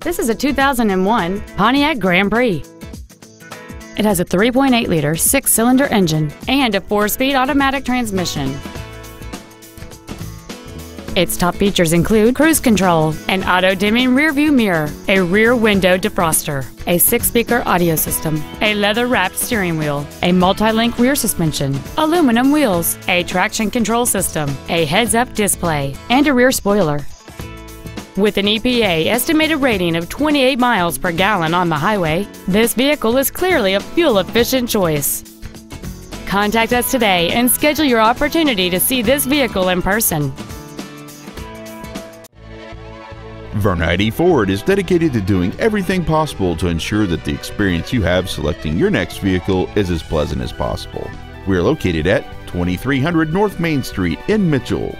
This is a 2001 Pontiac Grand Prix. It has a 3.8-liter six-cylinder engine and a four-speed automatic transmission. Its top features include cruise control, an auto-dimming rearview mirror, a rear window defroster, a six-speaker audio system, a leather-wrapped steering wheel, a multi-link rear suspension, aluminum wheels, a traction control system, a heads-up display, and a rear spoiler. With an EPA estimated rating of 28 miles per gallon on the highway, this vehicle is clearly a fuel-efficient choice. Contact us today and schedule your opportunity to see this vehicle in person. Vern Eide Ford is dedicated to doing everything possible to ensure that the experience you have selecting your next vehicle is as pleasant as possible. We are located at 2300 North Main Street in Mitchell.